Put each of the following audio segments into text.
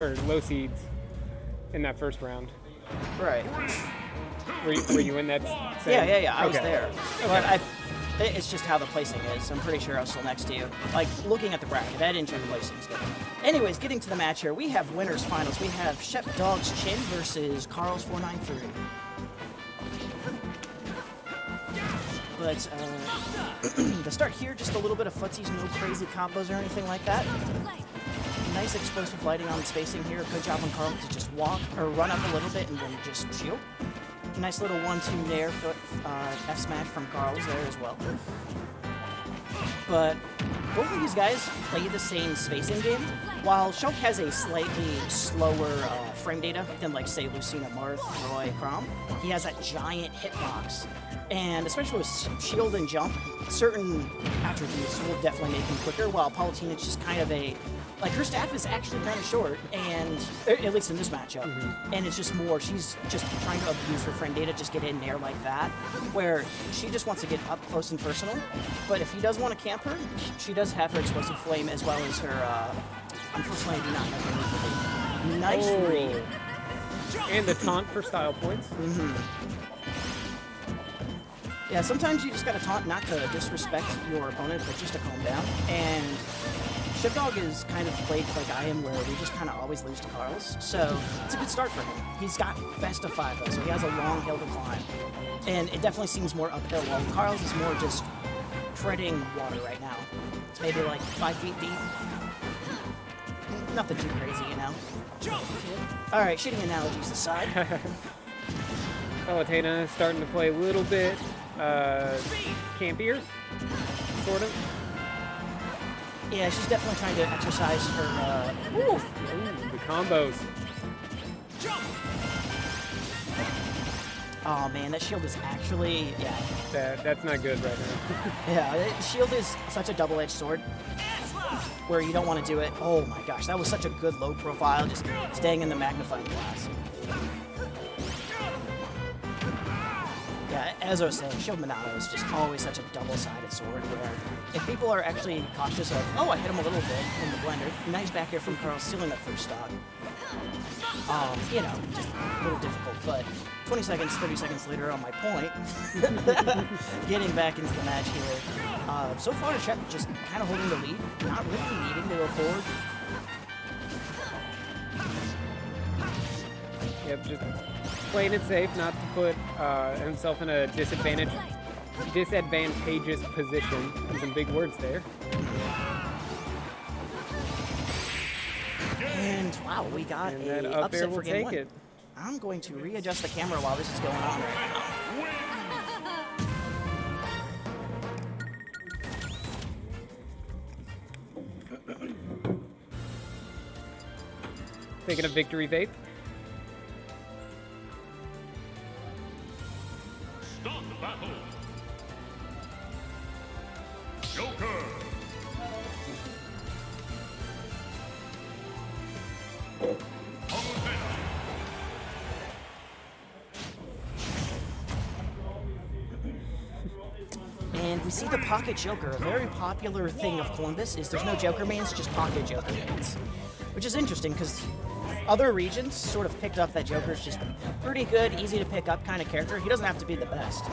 or low seeds in that first round. Right. Were you, were you in that? Same? Yeah, yeah, yeah. I was there. But I, it's just how the placing is. I'm pretty sure I was still next to you. Like looking at the bracket, I didn't do the placings. There. Anyways, getting to the match here, we have winners finals. We have Shep Dog's Chin versus Carl's 493. But uh, to start here, just a little bit of footsies, no crazy combos or anything like that. Nice explosive lighting on the spacing here. Good job on Carl to just walk or run up a little bit and then just shield. Nice little one-two nair foot uh, F smash from Carl's there as well. But both of these guys play the same spacing game. While Shulk has a slightly slower uh, frame data than, like, say, Lucina, Marth, Roy, Chrom, he has that giant hitbox. And especially with shield and jump, certain attributes will definitely make him quicker, while Palutena's just kind of a like her staff is actually kind of short, and at least in this matchup, and it's just more. She's just trying to abuse her friend data, just get in there like that, where she just wants to get up close and personal. But if he does want to camp her, she does have her explosive flame as well as her. Uh, unfortunately, I do not have her. Nice Oh. read. And the taunt for style points. Yeah, sometimes you just gotta taunt not to disrespect your opponent, but just to calm down. And Shepdog is kind of played like I am, where we just kind of always lose to Carlos. So it's a good start for him. He's got best of five, though, so he has a long hill to climb. And it definitely seems more uphill, while Carlos is more just treading water right now. It's maybe like five feet deep. Nothing too crazy, you know? All right, shooting analogies aside. Palutena is starting to play a little bit uh, campier, sort of. Yeah, she's definitely trying to exercise her. Uh, Ooh, the combos. oh man, that shield is actually yeah, That that's not good right now. yeah. it- Shield is such a double-edged sword, where you don't want to do it. Oh my gosh, that was such a good low profile, just staying in the magnifying glass. As I was saying, Shield Monado is just always such a double-sided sword where if people are actually cautious of, oh, I hit him a little bit in the blender, nice back here from Carl stealing that first stock. Um, you know, just a little difficult, but 20 seconds, 30 seconds later on my point, getting back into the match here. Uh, so far, Shep just kind of holding the lead, not really needing to go forward. Yep, just playing it safe, not to put uh, himself in a disadvantage, disadvantageous position. Some big words there. And wow, we got And a up upset for game take one. it. I'm going to readjust the camera while this is going on right now. Taking a victory vape. Joker. A very popular thing of Columbus is there's no Joker mains, just Pocket Joker mains. Which is interesting because other regions sort of picked up that Joker's just pretty good, easy to pick up kind of character. He doesn't have to be the best.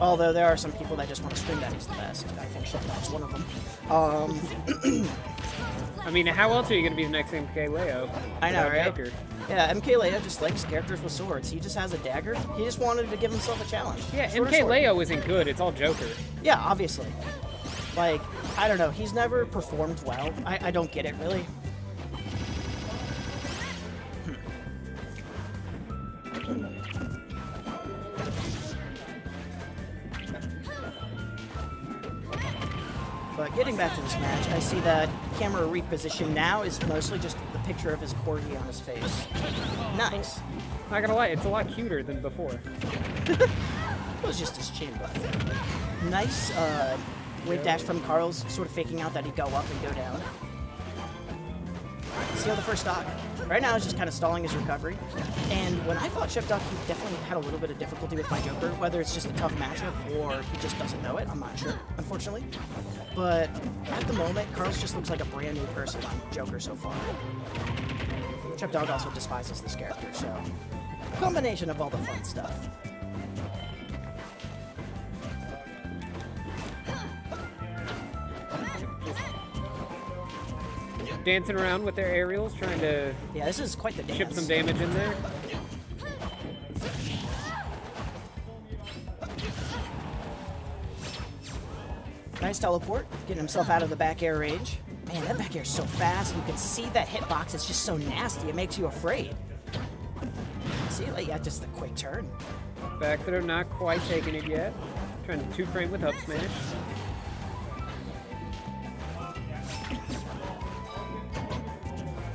Although there are some people that just want to scream that he's the best. I think Shepdog's one of them. Um, I mean, how else are you going to be the next MK Leo? I know, right? Joker? yeah, MK Leo just likes characters with swords. He just has a dagger. He just wanted to give himself a challenge. Yeah, Sword or MK. Leo isn't good. It's all Joker. Yeah, obviously. Like, I don't know. He's never performed well. I, I don't get it, really. But getting back to this match, I see that camera reposition now is mostly just the picture of his corgi on his face. Nice. Not gonna lie, it's a lot cuter than before. It was just his chin, but nice uh, wave dash from Carl's, sort of faking out that he'd go up and go down. Steal the first stock. Right now, he's just kind of stalling his recovery. And when I fought Chef Duck, he definitely had a little bit of difficulty with my Joker, whether it's just a tough matchup or he just doesn't know it. I'm not sure, unfortunately. But at the moment, Carl's just looks like a brand new person on Joker so far. Chef Dog also despises this character, so combination of all the fun stuff. Dancing around with their aerials, trying to Yeah, this is quite the dance. chip some damage in there. Nice teleport, getting himself out of the back air range. Man, that back air is so fast. You can see that hitbox. It's just so nasty. It makes you afraid. See, like, yeah, just a quick turn. Back throw, not quite taking it yet. Trying to two frame with up smash.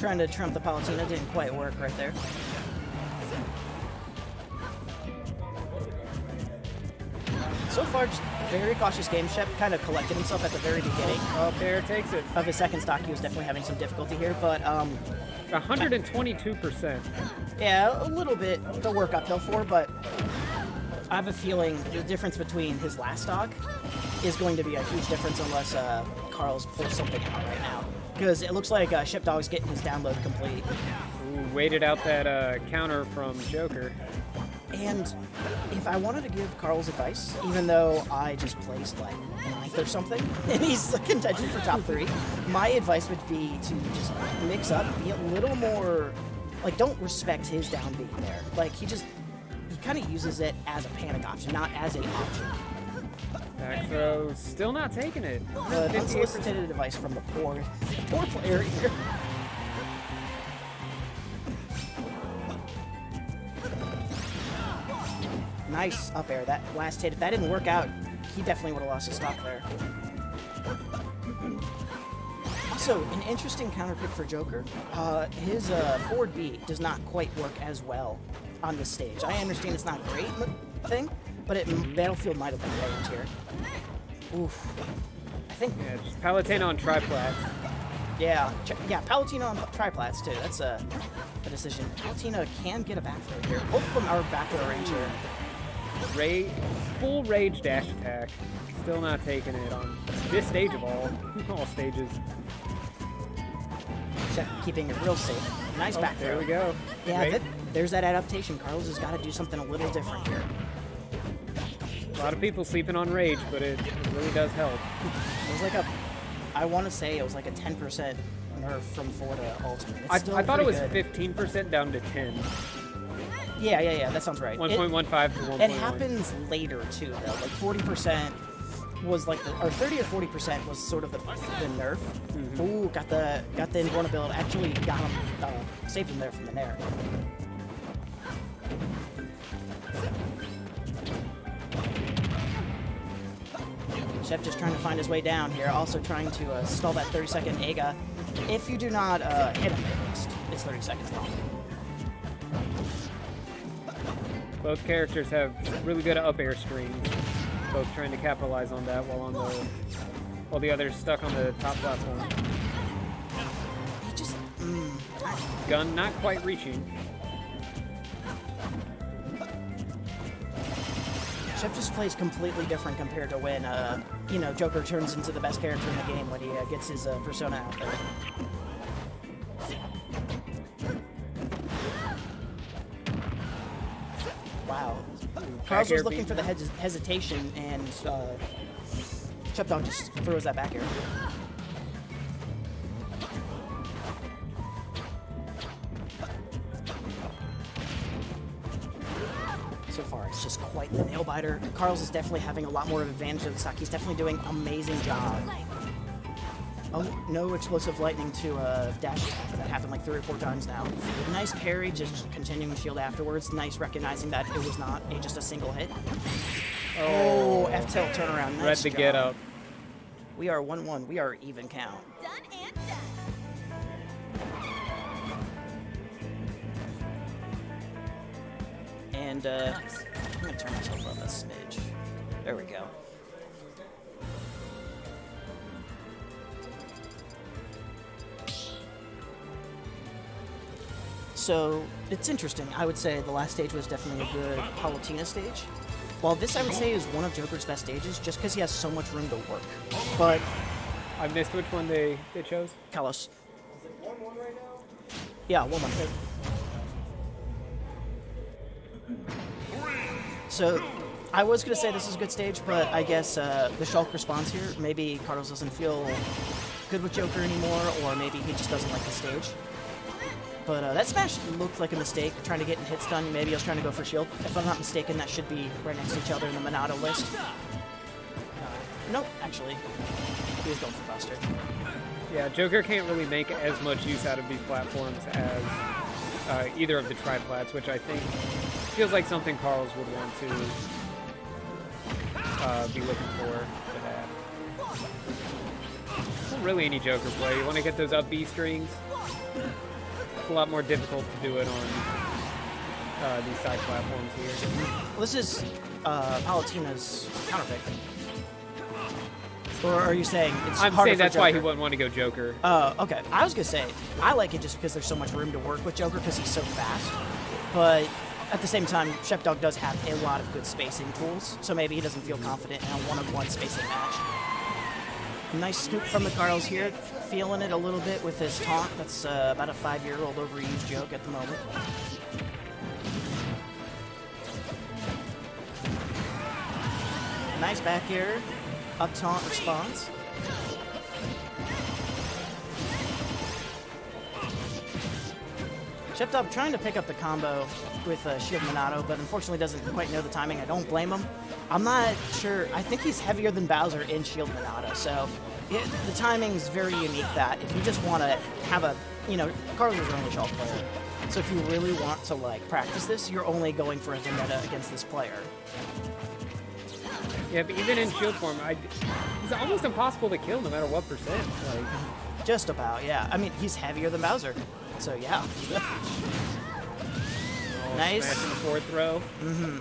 Trying to trump the Palutena didn't quite work right there. So far, just very cautious game. Shep kind of collected himself at the very beginning Up there takes it. of his second stock. He was definitely having some difficulty here, but um, 122%. yeah, a little bit to work uphill for, but I have a feeling the difference between his last stock is going to be a huge difference unless uh, Carl's pulls something out right now. Because it looks like uh, Shep Dog's getting his download complete. Ooh, waited out that uh, counter from Joker. And if I wanted to give Carl's advice, even though I just placed like ninth or something, and he's like contention for top three, my advice would be to just mix up, be a little more, like, don't respect his down beat there. Like, he just, he kind of uses it as a panic option, not as a option. Back throw, still not taking it. 58%. unsolicited advice from the poor, poor player here. Nice up air. That last hit, if that didn't work out, he definitely would have lost his stock there. Also, an interesting counter pick for Joker. Uh, his uh, forward B does not quite work as well on this stage. I understand it's not a great thing, but it, Battlefield might have been range here. Oof. I think Yeah, just Palutena on triplat. yeah, yeah, Palutena on triplats too. That's a, a decision. Palutena can get a back throw here. Both of them are back throw range here. Ra- full rage dash attack. Still not taking it on this stage of all. all stages. Except keeping it real safe. Nice Oh, back there we go. Yeah, that, there's that adaptation. Carlos has got to do something a little different here. A lot of people sleeping on rage, but it, it really does help. It was like a, I want to say it was like a 10% nerf from 4 to ultimate. I, I thought it was good. 15% down to 10. Yeah, yeah, yeah. That sounds right. 1.15 to 1.1. It happens later too, though. Like forty percent was like the, or thirty or forty percent was sort of the, the nerf. Mm-hmm. Ooh, got the got the invulnerability. Actually, got him, uh, saved him there from the nair. Chef just trying to find his way down here. Also trying to uh, stall that 30 second Ega. If you do not uh, hit him, it's 30 seconds long. Both characters have really good up air strings. Both trying to capitalize on that while on the while the other's stuck on the top platform. Just, mm, Gun not quite reaching. Chef just plays completely different compared to when, uh, you know, Joker turns into the best character in the game when he uh, gets his uh, persona out there. Wow. Carlos was looking for the hes- hesitation, and uh, Chef Dog just throws that back air. The nail biter. Carlos is definitely having a lot more of advantage of the stock. He's definitely doing amazing job. Oh, no explosive lightning to uh, dash attack. That happened like three or four times now. Nice parry, just continuing shield afterwards. Nice recognizing that it was not a, just a single hit. Oh, F tilt turnaround. Nice Read the job. get up. We are 1 1. We are even count. Done And uh, nice. I'm going to turn myself up a smidge. There we go. So it's interesting. I would say the last stage was definitely a good Palutena stage. While this, I would say, is one of Joker's best stages, just because he has so much room to work. But I missed which one they, they chose. Kalos. Is it 1-1 right now? Yeah, 1-1. So, I was gonna say this is a good stage, but I guess uh, the Shulk response here. Maybe Carlos doesn't feel good with Joker anymore, or maybe he just doesn't like the stage. But uh, that smash looked like a mistake, trying to get in hits done. Maybe I was trying to go for shield. If I'm not mistaken, that should be right next to each other in the Monado list. Uh, nope, actually, he was going for Buster. Yeah, Joker can't really make as much use out of these platforms as uh, either of the triplats, which I think feels like something Carls would want to uh, be looking for for that. Not really any Joker play. You want to get those up B strings. It's a lot more difficult to do it on uh, these side platforms here. Well, this is uh, Palutena's counterpick. Or are you saying it's I'm saying that's why he wouldn't want to go Joker. Oh, okay. I was gonna say I like it just because there's so much room to work with Joker because he's so fast. But at the same time, Shepdog does have a lot of good spacing tools, so maybe he doesn't feel confident in a one-on-one spacing match. Nice scoop from the Carls here, feeling it a little bit with his taunt. That's uh, about a five-year-old overused joke at the moment. Nice back air, up taunt response. Shepdog trying to pick up the combo with uh, Shield Monado, but unfortunately doesn't quite know the timing. I don't blame him. I'm not sure. I think he's heavier than Bowser in Shield Monado, so it, the timing is very unique that if you just want to have a, you know, Carlos is only Shulk player. So if you really want to, like, practice this, you're only going for a vendetta against this player. Yeah, but even in shield form, I, it's almost impossible to kill no matter what percent. Like, Just about, yeah. I mean, he's heavier than Bowser, so yeah. oh, Nice. Smashing the fourth throw. Mm-hmm.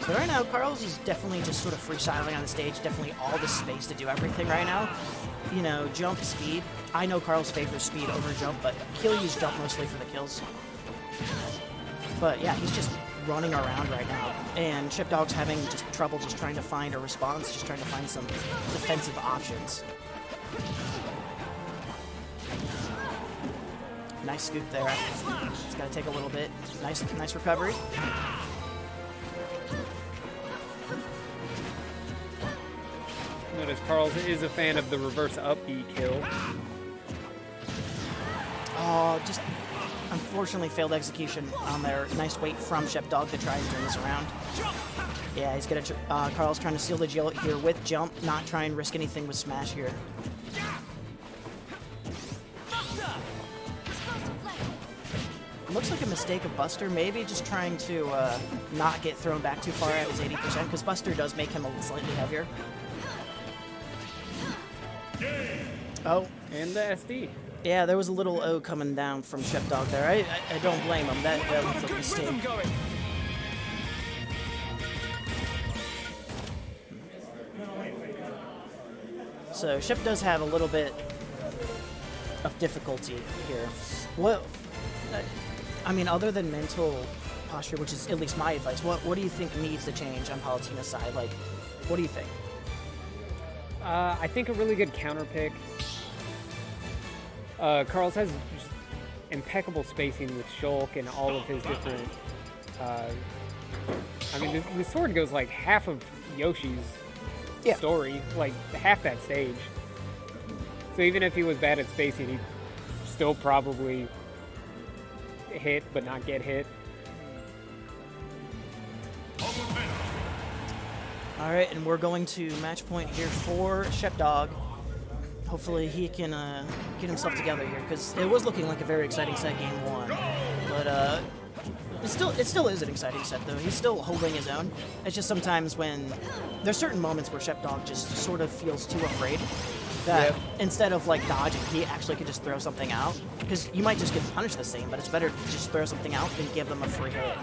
So right now, Carl's is definitely just sort of freestyling on the stage, definitely all the space to do everything right now. You know, jump, speed. I know Carl's favors speed over jump, but he'll use jump mostly for the kills. But yeah, he's just running around right now. And Shepdog's having just trouble just trying to find a response, just trying to find some defensive options. Nice scoop there. It's to take a little bit. Nice, nice recovery. Notice Carl's is a fan of the reverse up B kill. Oh, just unfortunately failed execution on their nice wait from Shepdog to try and turn this around. Yeah, he's gonna. Uh, Carl's trying to seal the deal here with jump, not try and risk anything with smash here. Looks like a mistake of Buster, maybe just trying to uh, not get thrown back too far at his 80%, because Buster does make him a little slightly heavier. Oh, And the SD. yeah, there was a little O coming down from Chef Shepdog there. I, I, I don't blame him. That, that was a mistake. So Shep does have a little bit of difficulty here. What? uh, I mean, other than mental posture, which is at least my advice, what what do you think needs to change on Palutena's side? Like, what do you think? Uh, I think a really good counter pick. Uh, Carl's has just impeccable spacing with Shulk and all of his different. Uh, I mean, the, the sword goes like half of Yoshi's Yeah. story, like half that stage. So even if he was bad at spacing, he'd still probably hit but not get hit. All right, and we're going to match point here for Shepdog. Hopefully he can uh, get himself together here because it was looking like a very exciting set game one, but uh, it still it still is an exciting set though. He's still holding his own. It's just sometimes when there's certain moments where Shepdog just sort of feels too afraid that Yep. instead of like dodging, he actually could just throw something out because you might just get punished the same, but it's better to just throw something out than give them a free hit.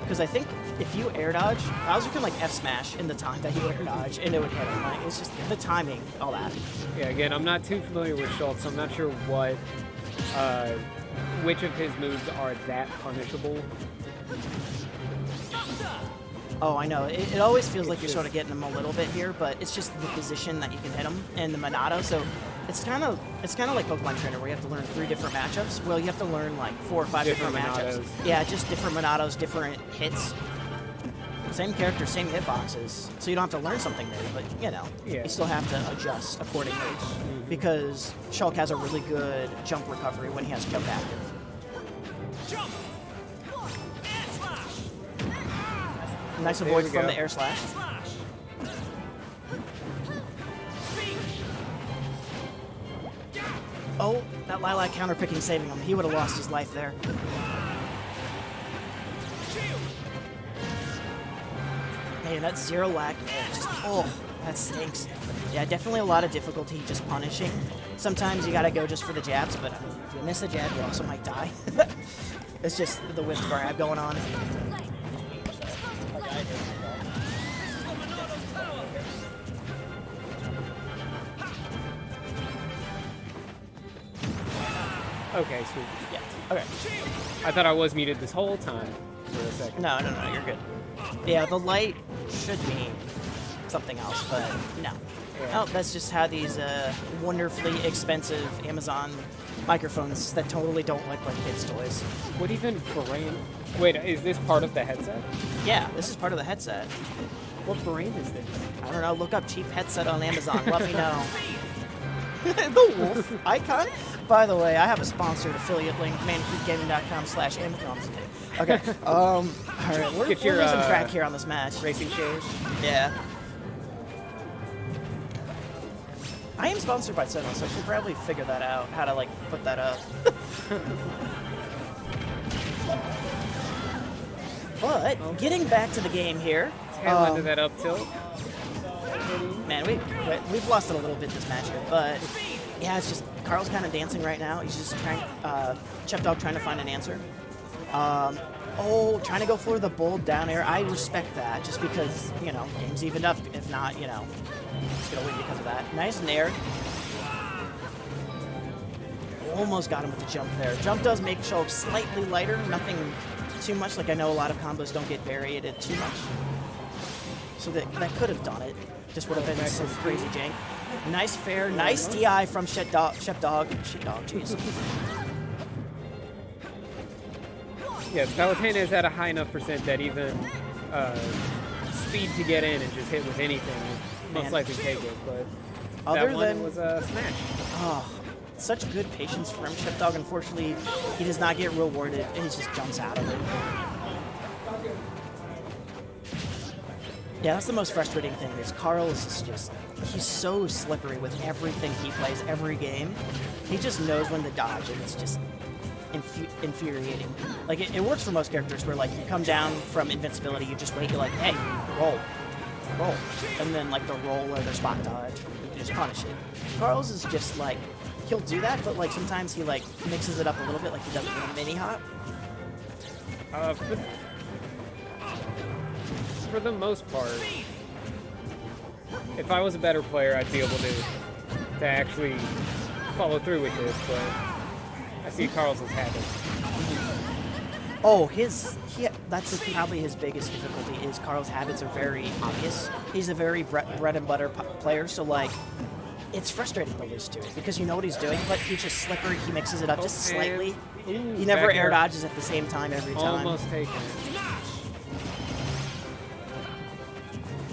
Because I think if you air dodge, Bowser can like F smash in the time that you air dodge, and it would hit him. Like it's just the timing, all that. Yeah, again, I'm not too familiar with Shulks. So I'm not sure what, uh, which of his moves are that punishable. Oh, I know. It, it always feels like you're sort of getting them a little bit here, but it's just the position that you can hit them and the Monado. So It's kind of it's kind of like Pokemon Trainer where you have to learn three different matchups. Well, you have to learn like four or five different, Different matchups. Yeah, just different Monados, different hits. Same character, same hitboxes. So you don't have to learn something new, but you know, Yeah. you still have to adjust accordingly. Mm-hmm. Because Shulk has a really good jump recovery when he has jump active. Jump! Nice avoid from go. the air slash. Oh, that Lylat counter picking saving him. He would have lost his life there. Man, that zero lag, just oh, that stinks. Yeah, definitely a lot of difficulty just punishing. Sometimes you gotta go just for the jabs, but if you miss a jab, you also might die. it's just the whiff grab going on. Okay, sweet. Yeah. Okay. I thought I was muted this whole time for a second. No, no, no, you're good. Yeah, the light should be something else, but no. Yeah. Oh, that's just how these uh, wonderfully expensive Amazon microphones that totally don't look like kids' toys. What even brand? Wait, is this part of the headset? Yeah, this is part of the headset. What brand is this? I don't know. Look up cheap headset on Amazon. Let me know. the wolf icon. By the way, I have a sponsored affiliate link, manaketegaming.com slash Amazon. Okay. Um. All right. We're, Get we're your, losing uh, track here on this match. Racing chairs? Yeah. I am sponsored by Sonos, so I should probably figure that out. How to like put that up. but getting back to the game here. Tail um, that up tilt. Man, we, we we've lost it a little bit this match here, but yeah, it's just Carl's kind of dancing right now. He's just trying, uh, Chef Dog trying to find an answer. Um, oh, trying to go for the bold down air. I respect that, just because you know game's evened up. If not, you know, it's gonna win because of that. Nice nair. Almost got him with the jump there. Jump does make Shulk slightly lighter, nothing too much. Like I know a lot of combos don't get variated too much. So that, that could have done it. Just would have been some crazy jank. Nice fair, nice DI from Shep Dog. Shep Dog. Shep Dog, jeez. Yes, Palutena is at a high enough percent that even uh, speed to get in and just hit with anything most Man. likely take it, but Other that one than- was a smash. Oh, such good patience from Shep Dog. Unfortunately, he does not get rewarded, and he just jumps out of it. Yeah, that's the most frustrating thing. Is Carl is just he's so slippery with everything he plays every game. He just knows when to dodge, and it's just infu- infuriating. Like it, it works for most characters, where like you come down from invincibility, you just wait, you're like, hey, roll, roll, and then like the roll or the spot dodge, you just punish it. Carl's is just like he'll do that, but like sometimes he like mixes it up a little bit, like he does it in a mini hop. Uh, for, the most part, if I was a better player, I'd be able to to actually follow through with this, but I see Carl's habit. Oh, his he, that's probably his biggest difficulty is Carl's habits are very obvious. He's a very bre- bread and butter p- player, so like it's frustrating to lose to it because you know what he's doing, but he's just slippery. He mixes it up just slightly. Ooh, He never air air. dodges at the same time every time. Almost taken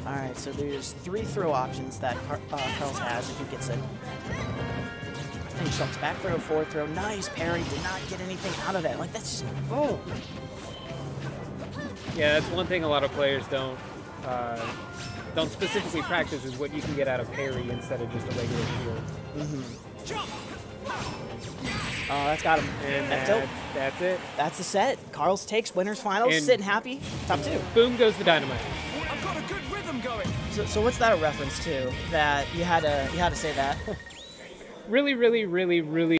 All right, so there's three throw options that Car- uh, Carl's has if he gets it. And Shulk's back throw, forward throw, nice parry. Did not get anything out of that. Like that's just Oh. Yeah, that's one thing a lot of players don't uh, don't specifically practice is what you can get out of parry instead of just a regular shield. Jump! oh, that's got him. And that's that, it. that's it. That's the set. Carl's takes winners finals, And- sitting happy, top two. Boom goes the dynamite. Rhythm going! So, so what's that a reference to? That you had to you had to say that. Really, really, really, really